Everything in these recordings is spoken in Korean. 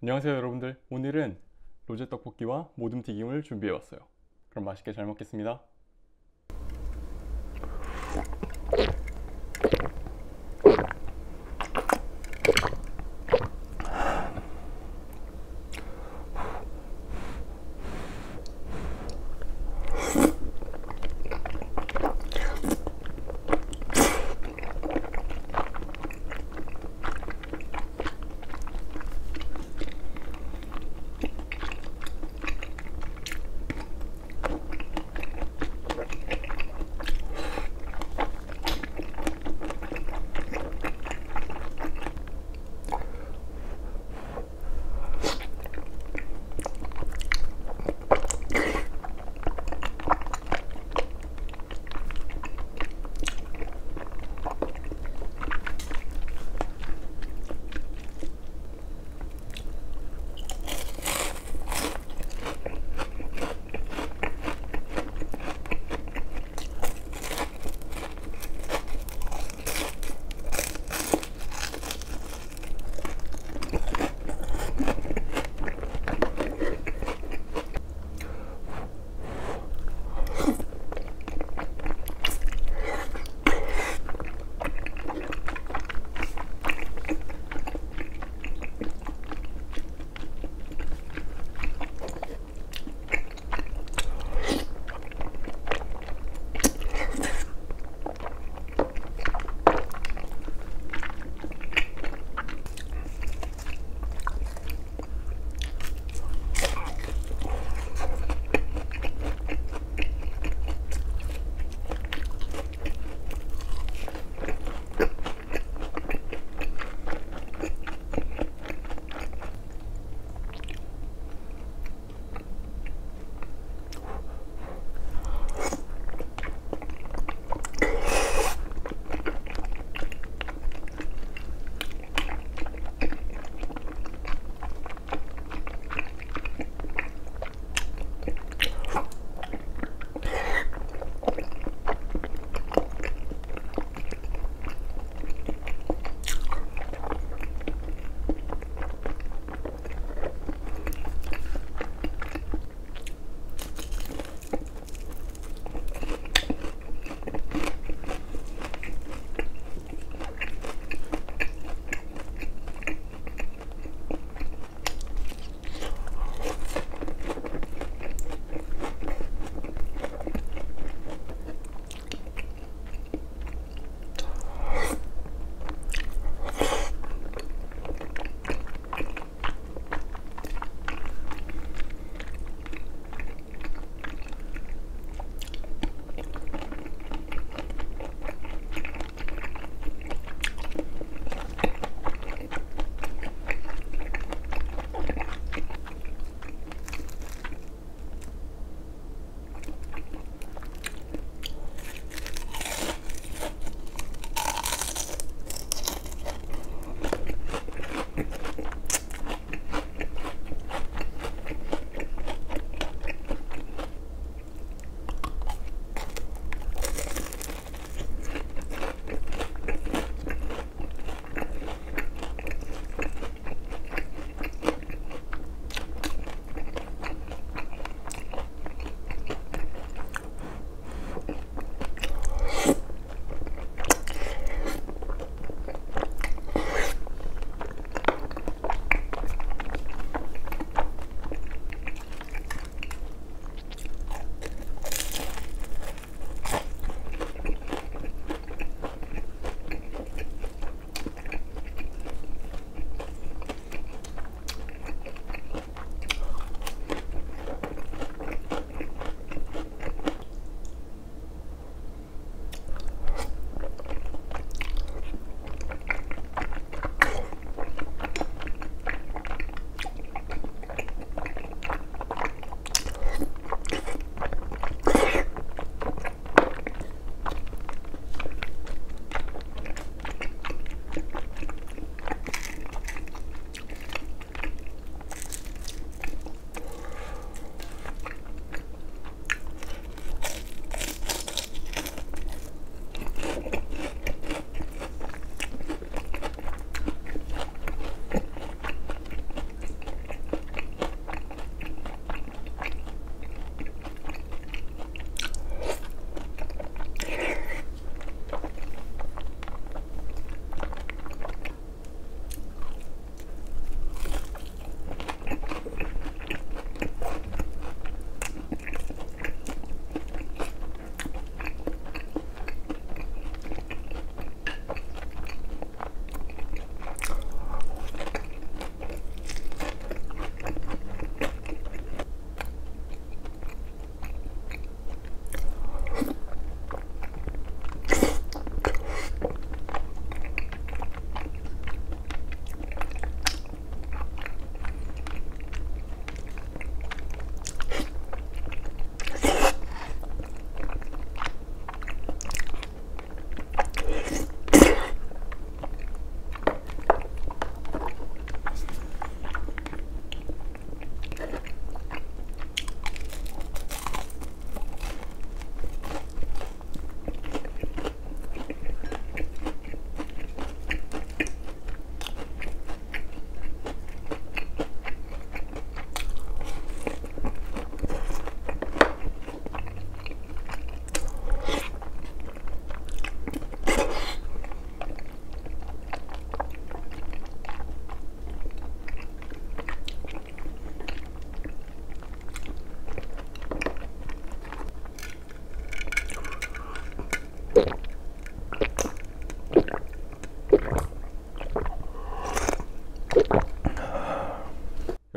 안녕하세요 여러분들. 오늘은 로제 떡볶이와 모듬 튀김을 준비해 왔어요. 그럼 맛있게 잘 먹겠습니다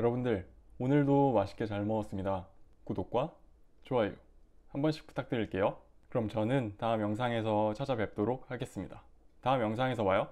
여러분들 오늘도 맛있게 잘 먹었습니다. 구독과 좋아요 한 번씩 부탁드릴게요. 그럼 저는 다음 영상에서 찾아뵙도록 하겠습니다. 다음 영상에서 봐요.